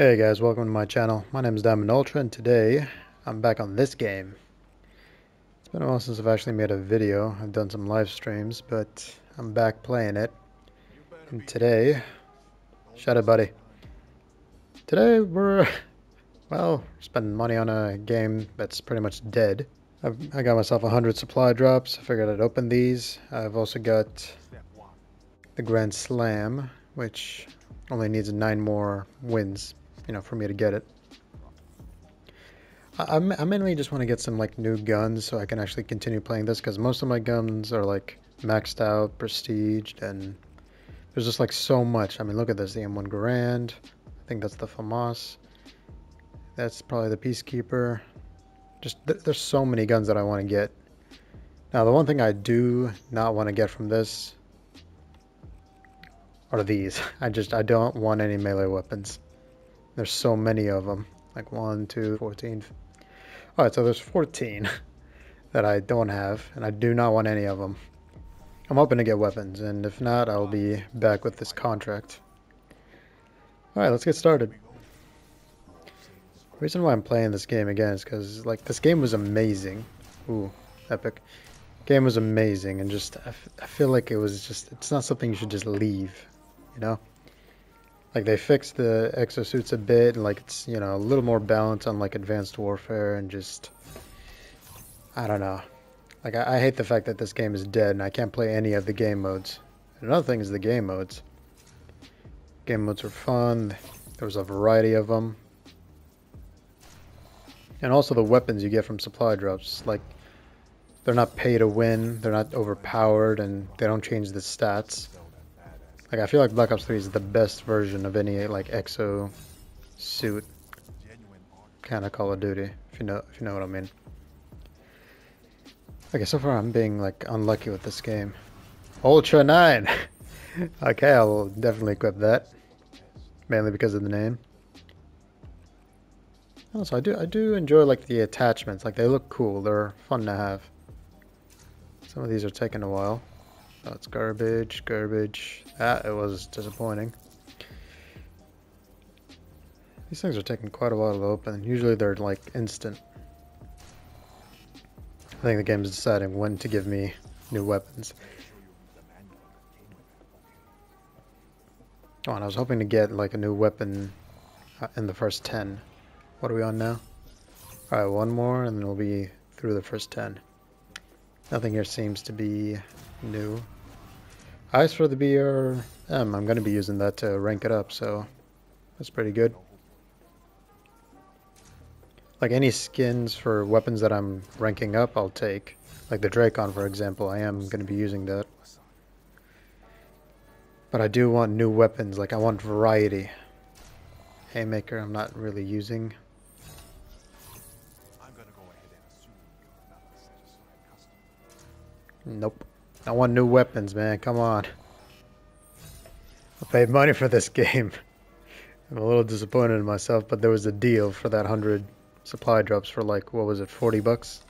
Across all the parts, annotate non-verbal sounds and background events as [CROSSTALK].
Hey guys, welcome to my channel. My name is Diamond Ultra and today I'm back on this game. It's been a while since I've actually made a video. I've done some live streams, but I'm back playing it. And today, shut it buddy. Today we're, [LAUGHS] well, spending money on a game that's pretty much dead. I've, I got myself 100 supply drops. I figured I'd open these. I've also got the Grand Slam, which only needs nine more wins you know, for me to get it. I, I mainly just want to get some like new guns so I can actually continue playing this because most of my guns are like maxed out, prestiged, and there's just like so much. I mean, look at this, the M1 Garand. I think that's the FAMAS. That's probably the Peacekeeper. Just th there's so many guns that I want to get. Now, the one thing I do not want to get from this are these. [LAUGHS] I just, I don't want any melee weapons. There's so many of them. Like 1, 2, 14. Alright, so there's 14 [LAUGHS] that I don't have, and I do not want any of them. I'm hoping to get weapons, and if not, I'll be back with this contract. Alright, let's get started. The reason why I'm playing this game again is because, like, this game was amazing. Ooh, epic. Game was amazing, and just, I, I feel like it was just, it's not something you should just leave, you know? Like they fixed the exosuits a bit and like it's you know a little more balance on like advanced warfare and just I don't know. Like I, I, hate the fact that this game is dead and I can't play any of the game modes. Another thing is the game modes. Game modes are fun. There was a variety of them and also the weapons you get from supply drops like they're not pay to win they're not overpowered and they don't change the stats like I feel like Black Ops 3 is the best version of any like exo suit kind of Call of Duty, if you know if you know what I mean. Okay, so far I'm being like unlucky with this game. Ultra 9! [LAUGHS] okay, I'll definitely equip that. Mainly because of the name. Also, I do I do enjoy like the attachments. Like they look cool. They're fun to have. Some of these are taking a while. Oh, That's garbage, garbage. That it was disappointing. These things are taking quite a while to open. Usually they're like instant. I think the game is deciding when to give me new weapons. Oh, and I was hoping to get like a new weapon uh, in the first 10. What are we on now? Alright, one more and then we'll be through the first 10. Nothing here seems to be new. Eyes for the BRM, um, I'm going to be using that to rank it up, so that's pretty good. Like any skins for weapons that I'm ranking up, I'll take. Like the Drakon, for example, I am going to be using that. But I do want new weapons, like I want variety. Haymaker I'm not really using. Nope. I want new weapons, man. Come on. I paid money for this [LAUGHS] game. I'm a little disappointed in myself, but there was a deal for that 100 supply drops for like, what was it, 40 bucks?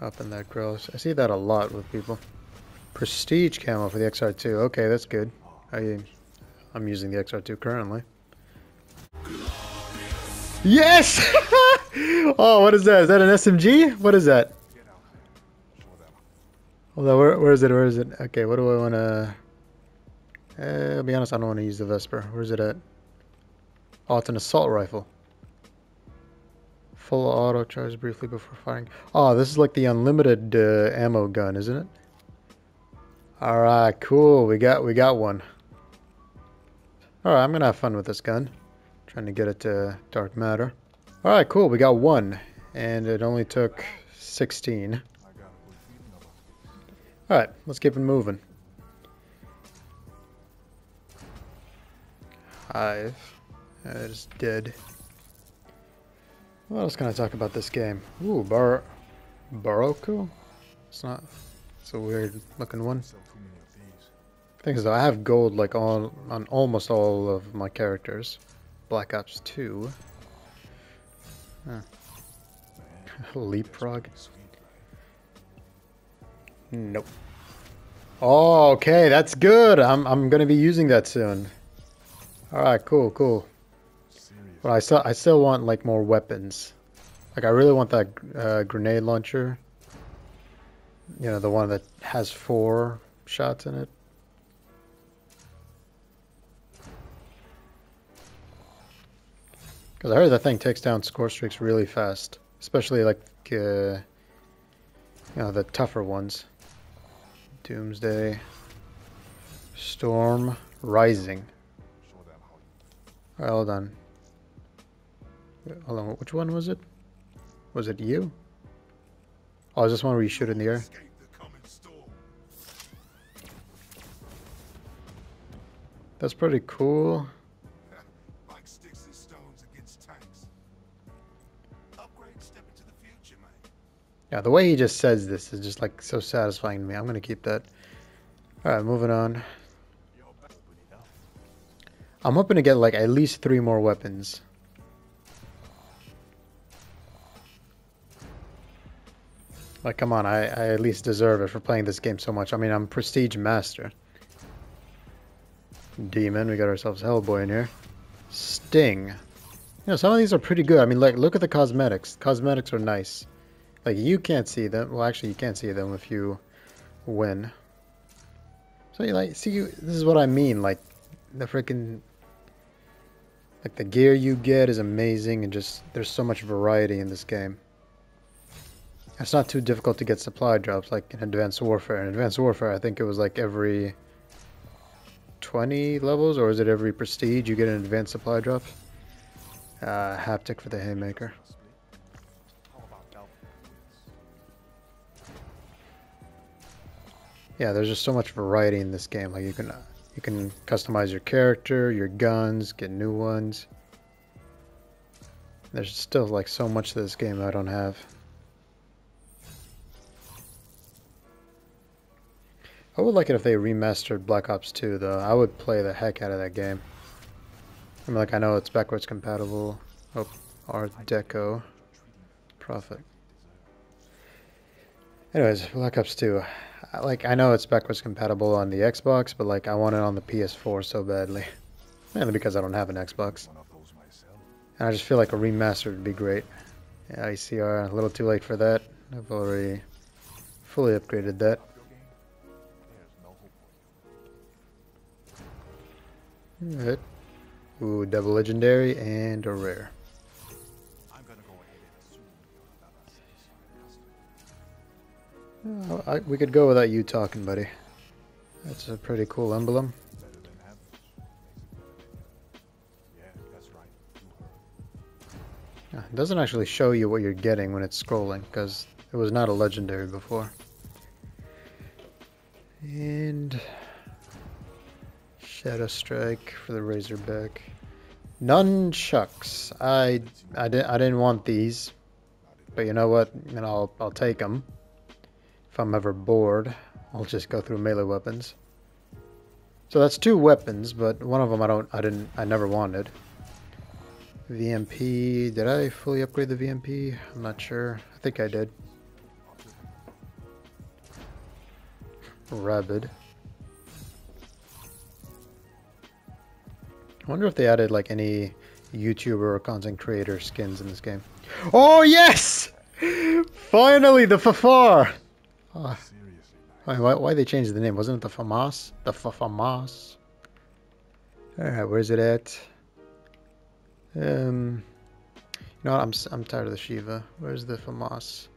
Up in that grill. I see that a lot with people. Prestige camo for the XR2. Okay, that's good. I, I'm using the XR2 currently. Yes! [LAUGHS] oh, what is that? Is that an SMG? What is that? Hold on, where, where is it? Where is it? Okay, what do I want to... Uh, I'll be honest, I don't want to use the Vesper. Where is it at? Oh, it's an assault rifle. Full auto, charge briefly before firing. Oh, this is like the unlimited uh, ammo gun, isn't it? Alright, cool. We got we got one. Alright, I'm going to have fun with this gun. Trying to get it to dark matter. Alright, cool. We got one. And it only took 16. Alright, let's keep it moving. Hive. That is dead. What else can I talk about this game? Ooh, Bar... Baroku? It's not... It's a weird looking one. Thing is, I have gold like all on almost all of my characters. Black Ops 2. Huh. [LAUGHS] Leapfrog. Nope. Oh, okay, that's good. I'm I'm gonna be using that soon. All right, cool, cool. But I still I still want like more weapons. Like I really want that uh, grenade launcher. You know, the one that has four shots in it. Because I heard that thing takes down score streaks really fast, especially like uh, you know the tougher ones. Doomsday, Storm, Rising. Hold on. Hold on, which one was it? Was it you? Oh, is this one where you shoot in the air? That's pretty cool. Yeah, the way he just says this is just like so satisfying to me. I'm gonna keep that. Alright, moving on. I'm hoping to get like at least three more weapons. Like, come on, I, I at least deserve it for playing this game so much. I mean, I'm Prestige Master. Demon, we got ourselves Hellboy in here. Sting. You know, some of these are pretty good. I mean, like, look at the cosmetics. Cosmetics are nice. Like, you can't see them. Well, actually, you can't see them if you win. So, you like, see, you, this is what I mean. Like, the freaking... Like, the gear you get is amazing, and just, there's so much variety in this game. It's not too difficult to get supply drops, like in Advanced Warfare. In Advanced Warfare, I think it was like every 20 levels, or is it every prestige you get an advanced supply drop? Uh, haptic for the Haymaker. Yeah, there's just so much variety in this game. Like you can you can customize your character, your guns, get new ones. There's still like so much to this game I don't have. I would like it if they remastered Black Ops 2 though. I would play the heck out of that game. I mean like I know it's backwards compatible. Oh, Art Deco. Profit. Anyways, Black Ops 2 like I know it's backwards compatible on the Xbox, but like I want it on the PS4 so badly. [LAUGHS] Mainly because I don't have an Xbox. And I just feel like a remaster would be great. Yeah, ICR, uh, a little too late for that. I've already fully upgraded that. Alright. Ooh, double legendary and a rare. I, we could go without you talking, buddy. That's a pretty cool emblem. it doesn't actually show you what you're getting when it's scrolling, because it was not a legendary before. And... Shadow Strike for the Razorback. Nunchucks. I, I, di I didn't want these, but you know what? Know, I'll, I'll take them. If I'm ever bored, I'll just go through melee weapons. So that's two weapons, but one of them I don't, I didn't, I never wanted. VMP, did I fully upgrade the VMP? I'm not sure. I think I did. Rabid. I wonder if they added like any YouTuber or content creator skins in this game. Oh yes! Finally, the FFAR! Oh. Why, why, they changed the name? Wasn't it the FAMAS? The FAMAS? Alright, where's it at? Um, you know what? I'm, I'm tired of the Sheiva. Where's the FAMAS?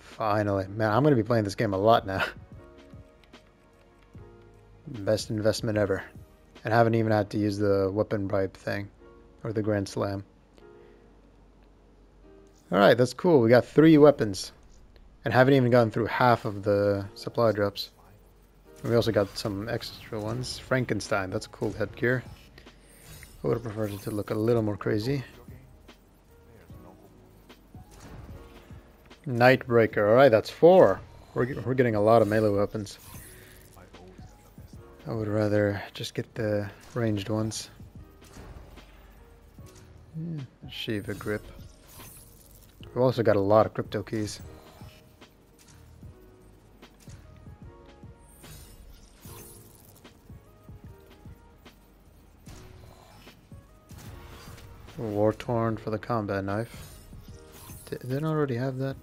Finally. Man, I'm going to be playing this game a lot now. [LAUGHS] Best investment ever. And haven't even had to use the weapon bribe thing. Or the Grand Slam. Alright, that's cool. We got three weapons. And haven't even gone through half of the supply drops. And we also got some extra ones. Frankenstein, that's a cool headgear. I would have preferred it to look a little more crazy. Nightbreaker, alright, that's four. We're, we're getting a lot of melee weapons. I would rather just get the ranged ones. Yeah, Sheiva grip. We've also got a lot of crypto keys. War Torn for the combat knife. Did, didn't already have that?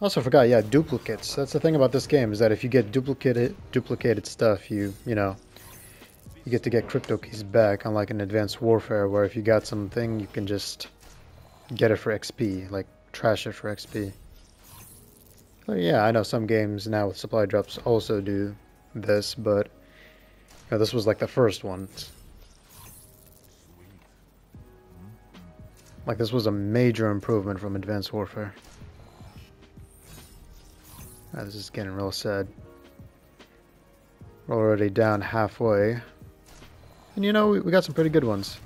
Also forgot, yeah, duplicates. That's the thing about this game is that if you get duplicated duplicated stuff, you you know, you get to get crypto keys back, unlike in Advanced Warfare, where if you got something, you can just get it for XP, like trash it for XP. So yeah, I know some games now with supply drops also do this, but you know, this was like the first one. Like this was a major improvement from Advanced Warfare. Oh, this is getting real sad. We're already down halfway. And you know, we, we got some pretty good ones.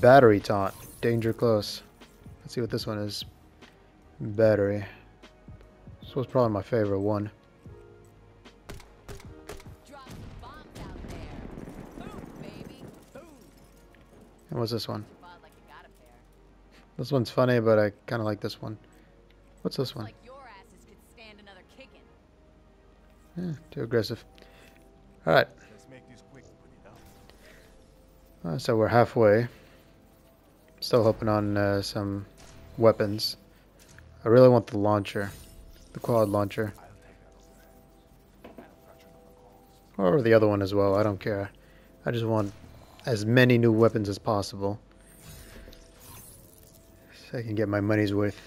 Battery taunt. Danger close. Let's see what this one is. Battery. This was probably my favorite one. And what's this one? This one's funny, but I kind of like this one. What's this one? Yeah, too aggressive. Alright. Uh, so we're halfway. Still hoping on uh, some weapons. I really want the launcher. The quad launcher. Or the other one as well, I don't care. I just want as many new weapons as possible. So I can get my money's worth.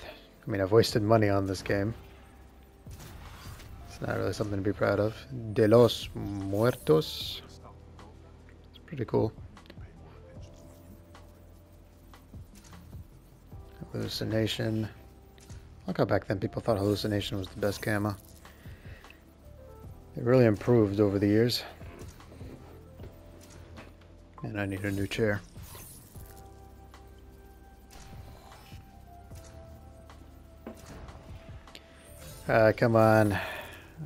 I mean, I've wasted money on this game. It's not really something to be proud of. De los Muertos. It's pretty cool. Hallucination. Look how back then people thought Hallucination was the best camera. It really improved over the years. And I need a new chair. Uh, come on.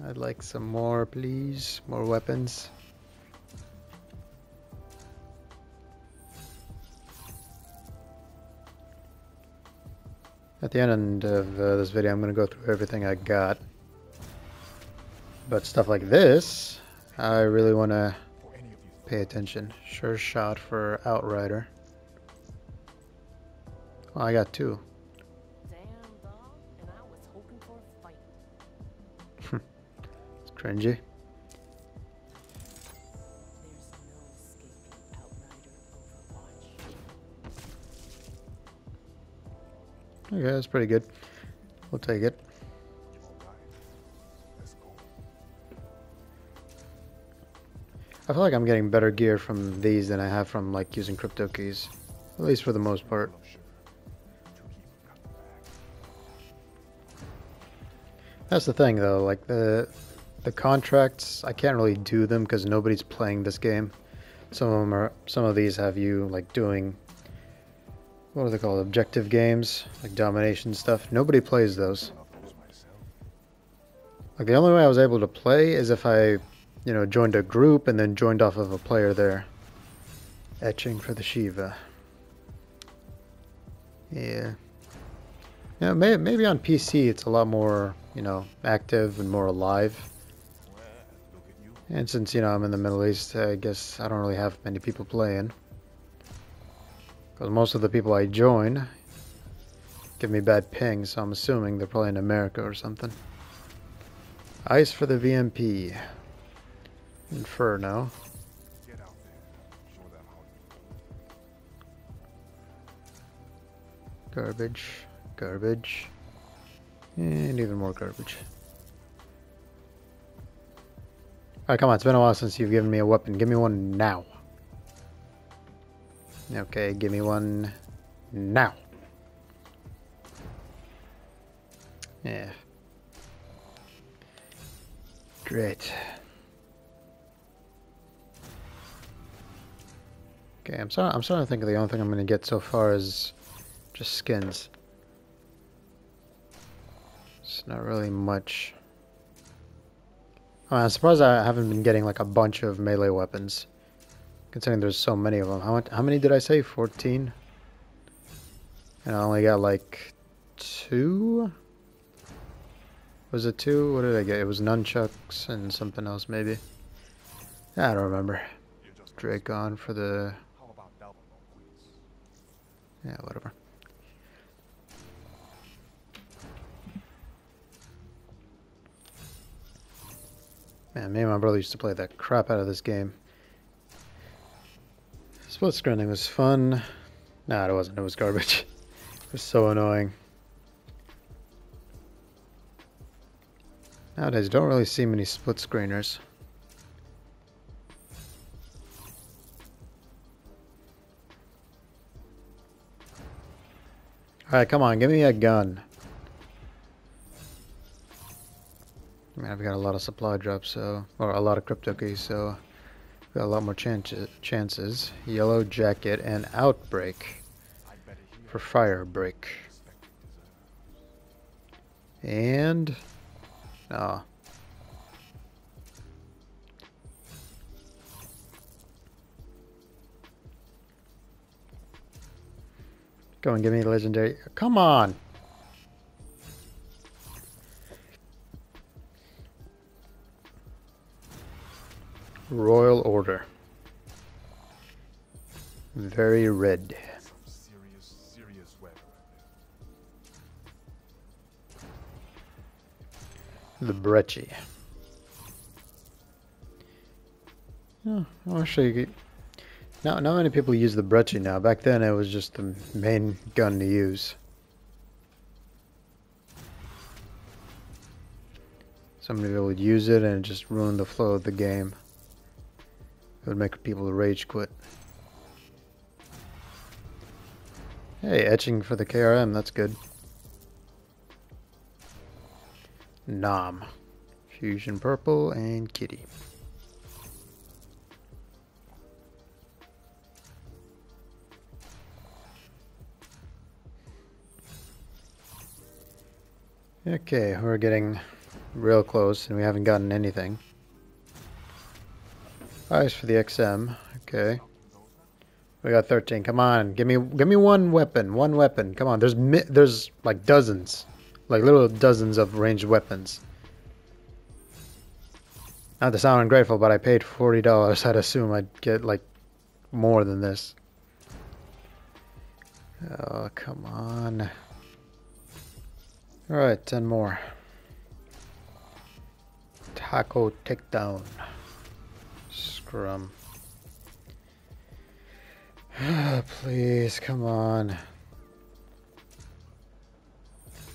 I'd like some more, please. More weapons. At the end of uh, this video, I'm going to go through everything I got. But stuff like this, I really want to pay attention. Sure shot for Outrider. Well, I got two. Cringy. Okay, that's pretty good. We'll take it. I feel like I'm getting better gear from these than I have from like using crypto keys. At least for the most part. That's the thing though, like the the contracts, I can't really do them because nobody's playing this game. Some of them are, some of these have you like doing what are they called? Objective games, like domination stuff. Nobody plays those. Like the only way I was able to play is if I, you know, joined a group and then joined off of a player there. Etching for the Sheiva. Yeah. Yeah, maybe on PC it's a lot more, you know, active and more alive. And since, you know, I'm in the Middle East, I guess I don't really have many people playing. Because most of the people I join give me bad ping, so I'm assuming they're in America or something. Ice for the VMP. Inferno. Garbage. Garbage. And even more garbage. Alright, come on. It's been a while since you've given me a weapon. Give me one now. Okay, give me one now. Yeah. Great. Okay, I'm sorry. I'm starting to think the only thing I'm going to get so far is just skins. It's not really much. Oh, I'm surprised I haven't been getting like a bunch of melee weapons. Considering there's so many of them. How, much, how many did I say? 14? And I only got like two? Was it two? What did I get? It was nunchucks and something else maybe. I don't remember. Drakon for the... Yeah, whatever. Man, me and my brother used to play the crap out of this game. Split screening was fun. Nah, it wasn't. It was garbage. [LAUGHS] it was so annoying. Nowadays, don't really see many split screeners. Alright, come on, give me a gun. I mean, I've got a lot of supply drops, so, or a lot of crypto keys, so got a lot more chances. chances. Yellow jacket and outbreak for Firebreak. And, oh. Go and give me legendary. Come on. Royal Order. Very red. Serious, serious The Brecci. Oh, you. Not, not many people use the Brecci now. Back then it was just the main gun to use. Somebody would use it and it just ruined the flow of the game. It would make people rage quit. Hey, etching for the KRM, that's good. Nom. Fusion Purple and Kitty. Okay, we're getting real close and we haven't gotten anything. Price for the XM. Okay. We got 13. Come on, give me give me one weapon. One weapon. Come on. There's there's like dozens, like little dozens of ranged weapons. Not to sound ungrateful, but I paid forty dollars. [LAUGHS] I'd assume I'd get like more than this. Oh come on. Alright, 10 more. Taco takedown. Scrum. [SIGHS] Please, come on.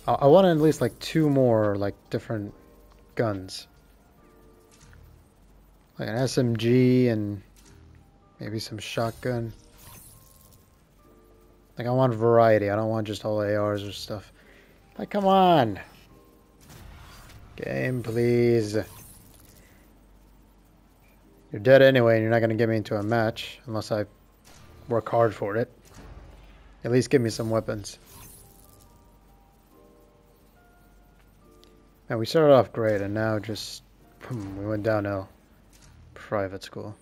I, I want at least like two more like different guns. Like an SMG and maybe some shotgun. Like I want variety. I don't want just all ARs or stuff. Like, come on. Game, please. You're dead anyway, and you're not going to get me into a match unless I work hard for it. At least give me some weapons. And we started off great, and now just boom, we went downhill. Private school.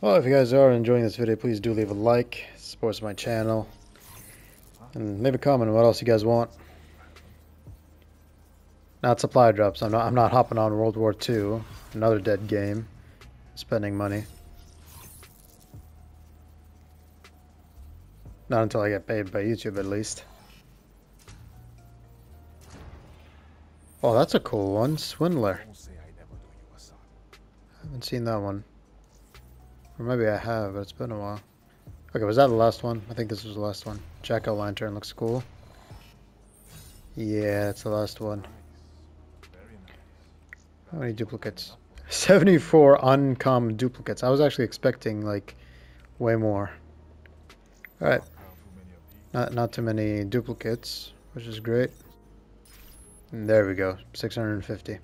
Well, if you guys are enjoying this video, please do leave a like, supports my channel, and leave a comment on what else you guys want. Not supply drops. I'm not. I'm not hopping on World War II, another dead game, spending money. Not until I get paid by YouTube, at least. Oh, that's a cool one, Swindler. I haven't seen that one. Or maybe I have, but it's been a while. Okay, was that the last one? I think this was the last one. Jack-o'-lantern looks cool. Yeah, it's the last one. How many duplicates? 74 uncommon duplicates. I was actually expecting, like, way more. Alright. Not, not too many duplicates, which is great. And there we go, 650.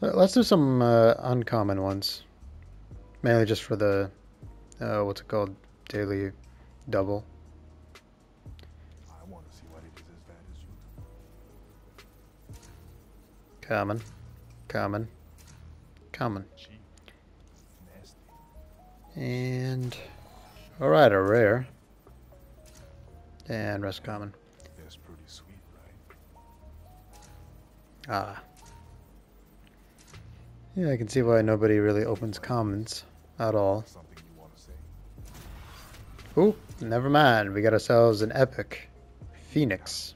Let's do some uh, uncommon ones. Mainly just for the uh, what's it called? Daily double. Common. Common. Common. And alright, a rare. And rest common. That's pretty sweet, right? Ah. Yeah, I can see why nobody really opens commons at all. Something you want to say? Oop, never mind. We got ourselves an epic. Phoenix.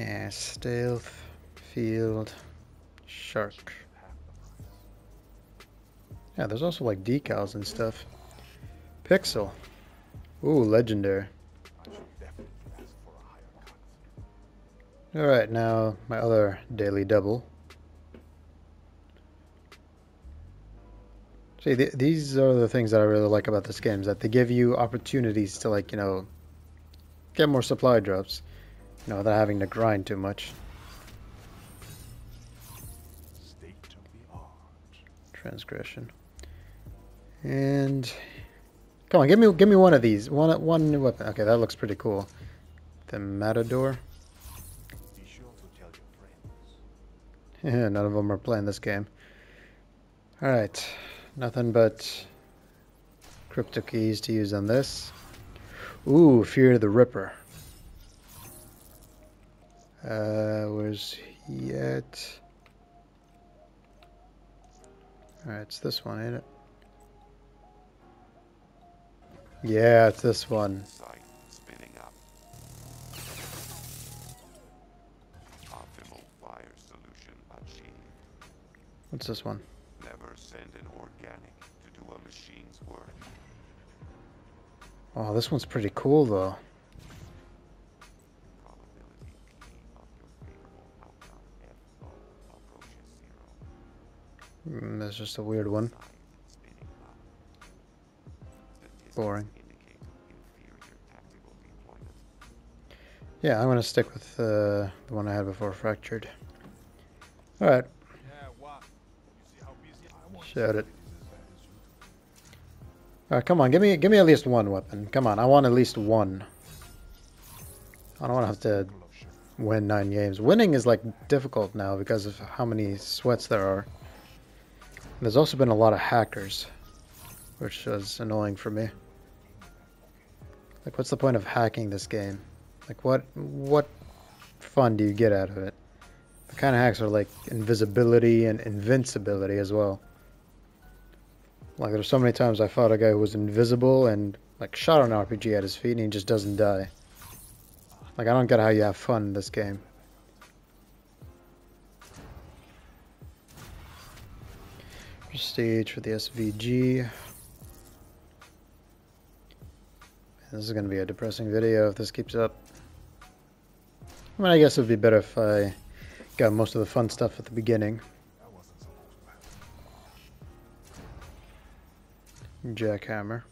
Yeah, stealth, field, shark. Yeah, there's also like decals and stuff. Pixel. Ooh, legendary. Alright, now my other daily double. See, th these are the things that I really like about this game, is that they give you opportunities to, like, you know, get more supply drops, know, without having to grind too much. State of the art. Transgression. And come on, give me give me one of these. One one new weapon. Okay, that looks pretty cool. The Matador. Be sure to tell your friends. None of them are playing this game. Alright, nothing but crypto keys to use on this. Ooh, Fear the Ripper. Uh, where's he at? Alright, it's this one, ain't it? Yeah, it's this one. Site spinning up. Optimal fire solution achieved. What's this one? Never send an organic to do a machine's work. Oh, this one's pretty cool, though. Mm, that's just a weird one. Boring. Yeah, I'm gonna stick with uh, the one I had before, Fractured. Alright, Shout it. alright, come on, give me give me at least one weapon. Come on, I want at least one. I don't want to have to win nine games. Winning is like difficult now because of how many sweats there are. There's also been a lot of hackers, which is annoying for me. Like, what's the point of hacking this game? Like, what what fun do you get out of it? The kind of hacks are like invisibility and invincibility as well. Like, there's so many times I fought a guy who was invisible and like shot an RPG at his feet and he just doesn't die. Like, I don't get how you have fun in this game. Prestige for the SVG. This is going to be a depressing video if this keeps up. I mean, I guess it would be better if I got most of the fun stuff at the beginning. Jackhammer.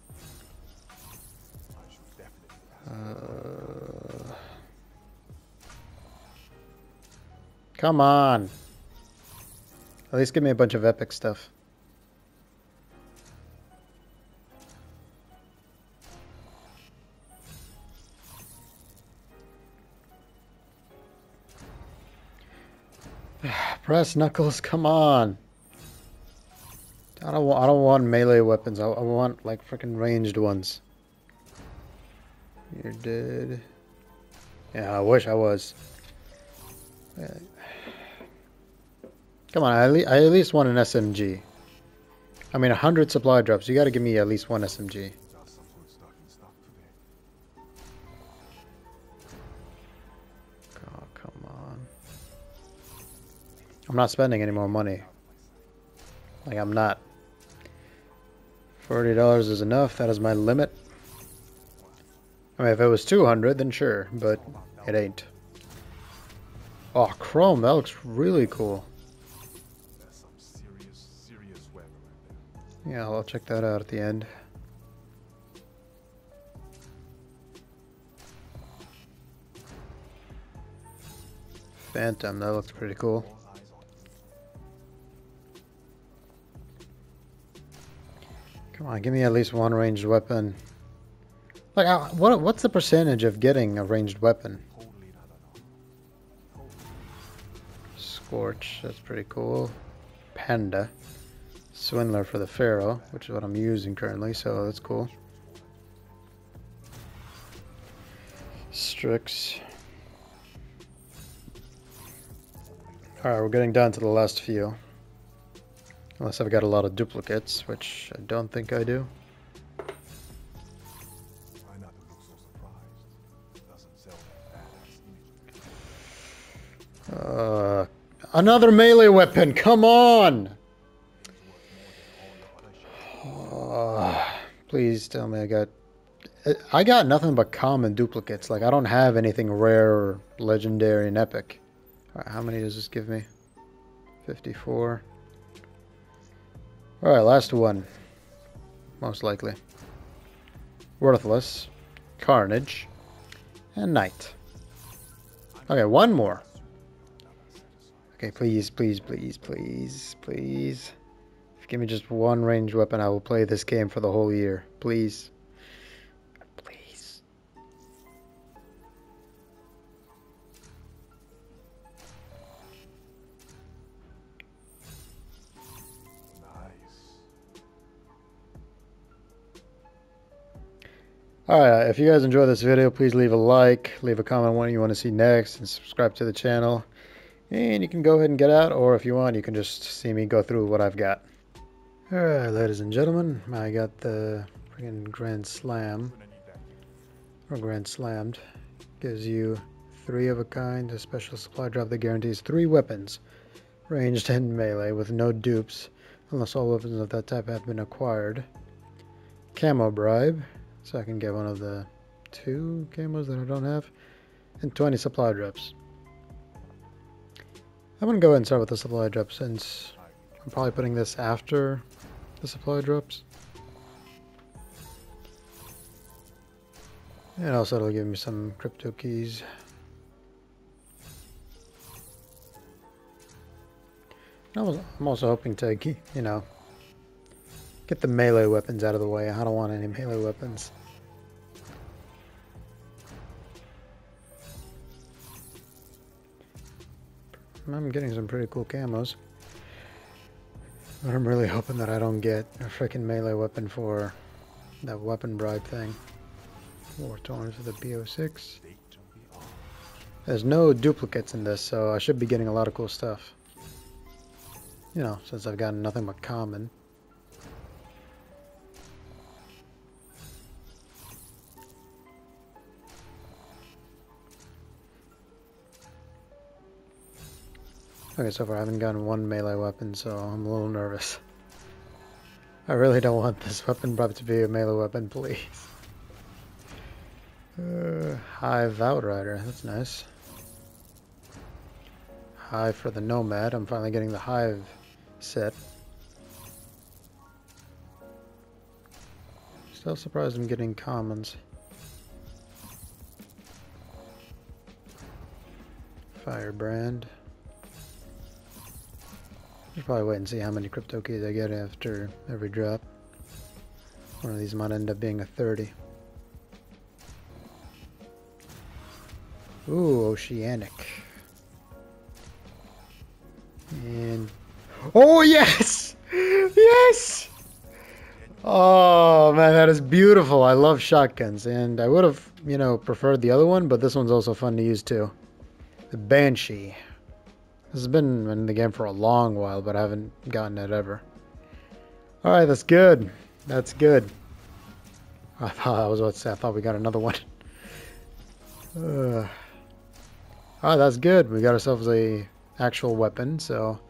Uh, come on. At least give me a bunch of epic stuff. Brass knuckles, come on. I don't want. I don't want melee weapons. I, I want like freaking ranged ones. You're dead. Yeah, I wish I was. [SIGHS] Come on, I at, le- I at least want an SMG. I mean, a 100 supply drops. You gotta give me at least one SMG. I'm not spending any more money. Like, I'm not. $40 is enough. That is my limit. I mean, if it was 200, then sure, but it ain't. Oh, chrome. That looks really cool. Yeah, I'll check that out at the end. Phantom, that looks pretty cool. Come on, give me at least one ranged weapon. Like, uh, what, what's the percentage of getting a ranged weapon? Scorch, that's pretty cool. Panda. Swindler for the Pharo, which is what I'm using currently, so that's cool. Strix. Alright, we're getting down to the last few. Unless I've got a lot of duplicates, which I don't think I do. Uh, another melee weapon, come on! Uh, [SIGHS] please tell me I got... I- got nothing but common duplicates. Like, I don't have anything rare or legendary and epic. How many does this give me? 54. Alright, last one. Most likely. Worthless. Carnage. And Knight. Okay, one more. Okay, please, please, please, please, please. If you give me just one ranged weapon, I will play this game for the whole year. Please. Please. Alright, if you guys enjoy this video, please leave a like, leave a comment on what you want to see next, and subscribe to the channel. And you can go ahead and get out, or if you want, you can just see me go through what I've got. Alright, ladies and gentlemen, I got the freaking Grand Slam, or Grand Slammed. Gives you three of a kind, a special supply drop that guarantees three weapons, ranged and melee, with no dupes, unless all weapons of that type have been acquired. Camo bribe, so I can get one of the two camos that I don't have, and 20 supply drops. I'm gonna go ahead and start with the supply drop since I'm probably putting this after the supply drops. And also it'll give me some crypto keys. I I'm also hoping to, you know, get the melee weapons out of the way. I don't want any melee weapons. I'm getting some pretty cool camos. But I'm really hoping that I don't get a freaking melee weapon for that weapon bribe thing. War torn for the BO6. Date to be on. There's no duplicates in this, so I should be getting a lot of cool stuff. You know, since I've gotten nothing but common. Okay, so far I haven't gotten one melee weapon, so I'm a little nervous. I really don't want this weapon bribe to be a melee weapon, please. Uh, Hive Outrider, that's nice. Hive for the Nomad, I'm finally getting the Hive set. Still surprised I'm getting commons. Firebrand. Probably wait and see how many crypto keys I get after every drop. One of these might end up being a 30. Ooh, Oceanic. And oh yes, [LAUGHS] yes. Oh man, that is beautiful. I love shotguns, and I would have, you know, preferred the other one, but this one's also fun to use too. The Banshii. This has been in the game for a long while, but I haven't gotten it ever. All right, that's good. That's good. I thought I was about to say I thought we got another one. [LAUGHS] Uh, oh, that's good. We got ourselves a actual weapon, so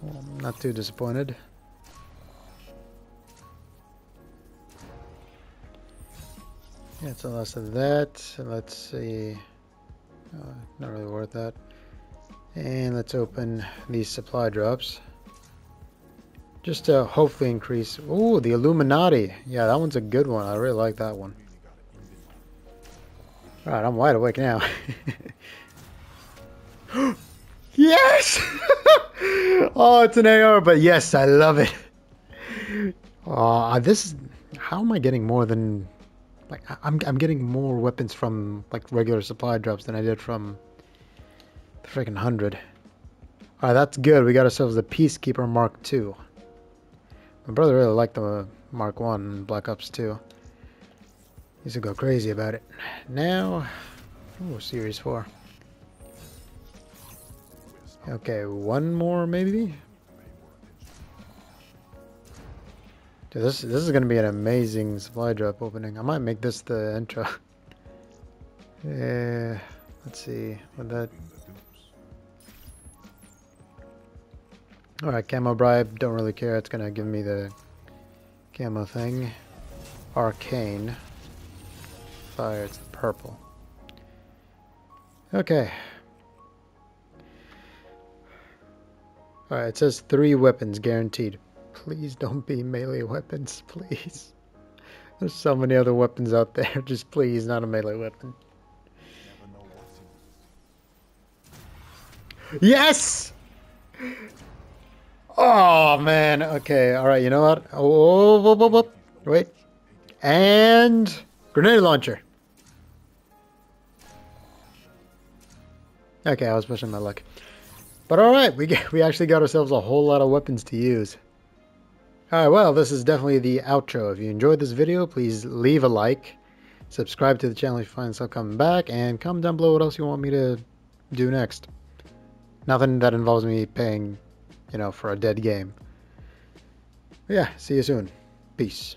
well, I'm not too disappointed. Yeah, so less of that. Let's see. Uh, not really worth that. And let's open these supply drops. Just to hopefully increase. Ooh, the Illuminati. Yeah, that one's a good one. I really like that one. Alright, I'm wide awake now. [LAUGHS] yes! [LAUGHS] oh, it's an AR, but yes, I love it. Uh, this is. How am I getting more than. Like, I'm, I'm getting more weapons from, like, regular supply drops than I did from freaking 100. Alright, that's good. We got ourselves the Peacekeeper Mark II. My brother really liked the Mark 1 and Black Ops 2. Used to go crazy about it. Now, oh, Series 4. Okay, one more maybe? Dude, this this is gonna be an amazing supply drop opening. I might make this the intro. [LAUGHS] yeah, let's see. Would that? All right, camo bribe. Don't really care. It's gonna give me the camo thing. Arcane. Fire. It's purple. Okay. Alright, it says three weapons guaranteed. Please don't be melee weapons, [LAUGHS] please. There's so many other weapons out there. [LAUGHS] Just please, not a melee weapon. Never know what to use. Yes! Oh, man. Okay, alright, you know what? Oh, whoop, whoop, whoop. wait. And grenade launcher. Okay, I was pushing my luck. But alright, we, get- we actually got ourselves a whole lot of weapons to use. Alright, well, this is definitely the outro. If you enjoyed this video, please leave a like. Subscribe to the channel if you find stuff coming back. And comment down below what else you want me to do next. Nothing that involves me paying, you know, for a dead game. But yeah, see you soon. Peace.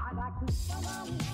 I like to.